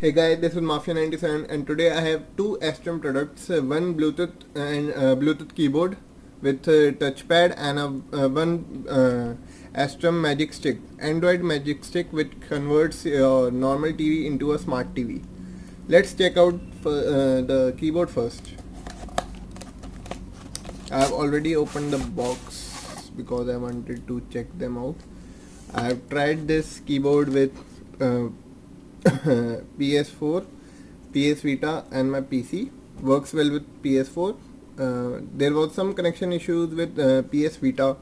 Hey guys, this is Mafia97 and today I have two Astrum products, uh, one Bluetooth and uh, Bluetooth keyboard with uh, touchpad and a, uh, one uh, Astrum Magic Stick, Android Magic Stick which converts your normal TV into a smart TV. Let's check out uh, the keyboard first. I have already opened the box because I wanted to check them out. I have tried this keyboard with uh, PS4, PS Vita and my PC. Works well with PS4. Uh, there was some connection issues with uh, PS Vita,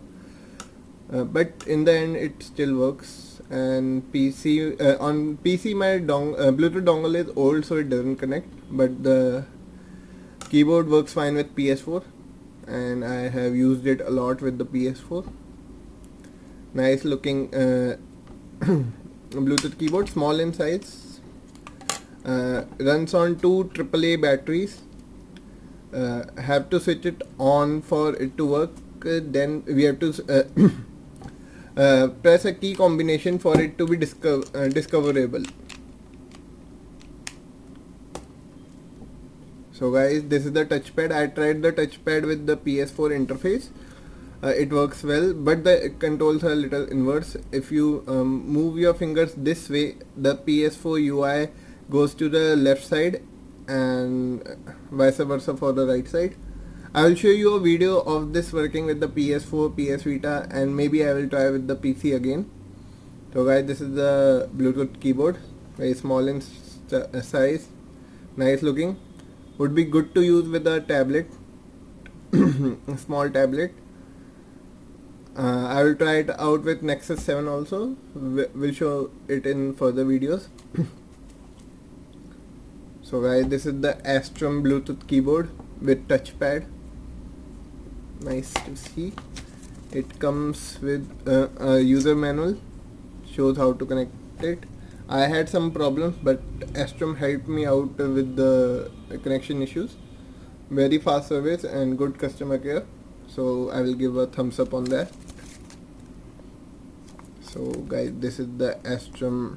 uh, but in the end it still works. And PC uh, on PC my dong uh, Bluetooth dongle is old, so it doesn't connect. But the keyboard works fine with PS4, and I have used it a lot with the PS4. Nice looking. Bluetooth keyboard, small in size, uh, runs on two AAA batteries. Uh, have to switch it on for it to work. Uh, then we have to uh, uh, press a key combination for it to be discover uh, discoverable. So guys, this is the touchpad. I tried the touchpad with the PS4 interface uh, it works well but the controls are a little inverse. If you um, move your fingers this way the PS4 UI goes to the left side and vice versa for the right side. I will show you a video of this working with the PS4 PS Vita and maybe I will try with the PC again. So guys this is the Bluetooth keyboard. Very small in uh, size. Nice looking. Would be good to use with a tablet. Small tablet uh, I will try it out with Nexus 7 also. We'll show it in further videos. So guys this is the Astrum Bluetooth keyboard with touchpad. Nice to see. It comes with uh, a user manual. Shows how to connect it. I had some problems but Astrum helped me out with the connection issues. Very fast service and good customer care. So I will give a thumbs up on that so guys this is the Astrum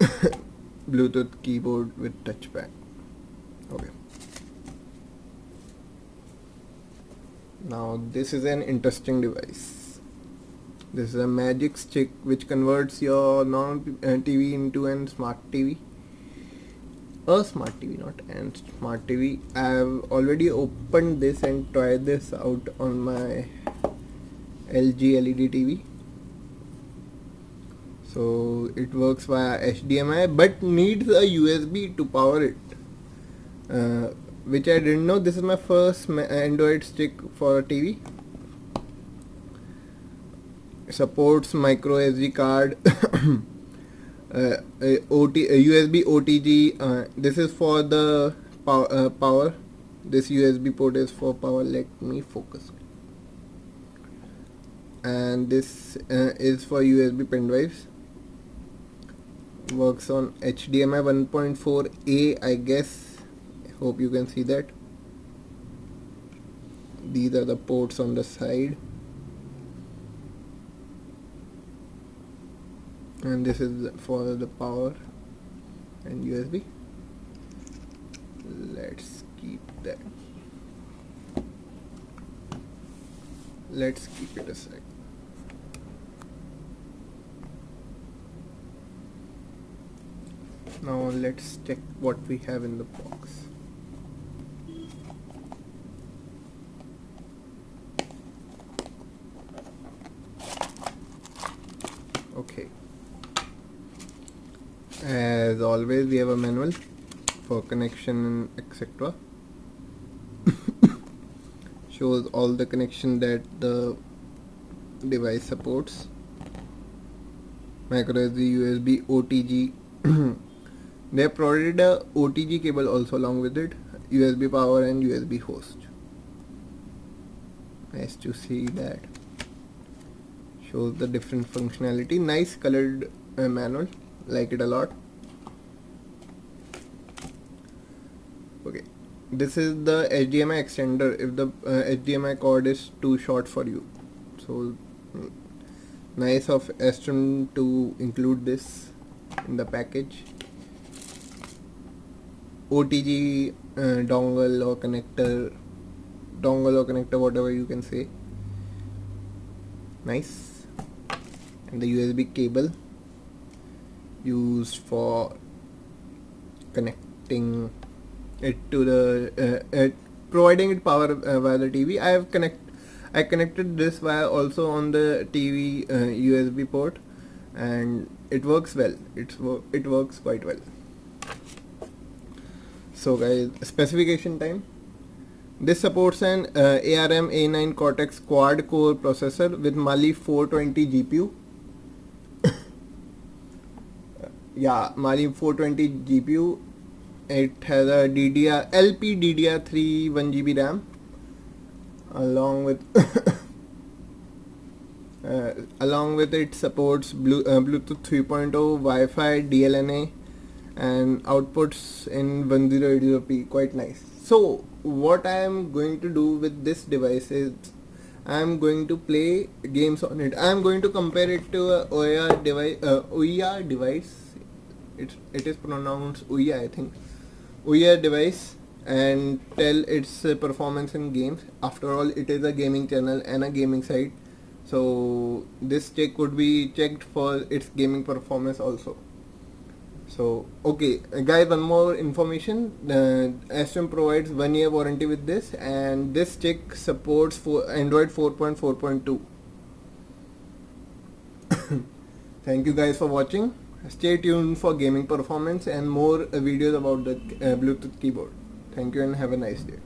Bluetooth keyboard with touchpad. Okay. Now this is an interesting device. This is a magic stick which converts your normal uh, TV into a smart TV a smart TV not and smart TV I have already opened this and tried this out on my LG LED TV so it works via HDMI but needs a USB to power it. Uh, which I didn't know. This is my first Android stick for TV supports micro SD card. Uh, OT, USB OTG uh, this is for the power, uh, power. This USB port is for power. Let me focus. And this uh, is for USB pen drives works on HDMI 1.4a I guess. Hope you can see that. These are the ports on the side. And this is for the power and USB let's keep that. Let's keep it aside now let's check what we have in the box. Okay. As always we have a manual for connection etc shows all the connection that the device supports. Micro USB OTG they have provided a OTG cable also along with it USB power and USB host. Nice to see that. Shows the different functionality. Nice colored uh, manual. Like it a lot. Okay. This is the HDMI extender. If the uh, HDMI cord is too short for you. So mm, nice of Astrum to include this in the package OTG uh, dongle or connector dongle or connector whatever you can say. Nice. And the USB cable used for connecting it to the uh, uh, providing it power uh, via the TV I have connect I connected this via also on the TV USB uh, port and it works well. It's it works quite well so guys specification time. This supports an uh, ARM A9 Cortex quad core processor with Mali 420 GPU yeah Mali 420 GPU it has a DDR LP DDR3 1GB RAM along with uh, along with it supports Blue, uh, Bluetooth 3.0 Wi-Fi DLNA and outputs in 1080p quite nice. So what I am going to do with this device is I am going to play games on it. I am going to compare it to a Ouya device uh, Ouya device. It, it is pronounced Ouya I think. Ouya device and tell its uh, performance in games. After all it is a gaming channel and a gaming site. So this check could be checked for its gaming performance also so okay guys one more information uh, Astrum provides one year warranty with this and this check supports for Android 4.4.2 thank you guys for watching stay tuned for gaming performance and more uh, videos about the uh, Bluetooth keyboard. Thank you and have a nice day.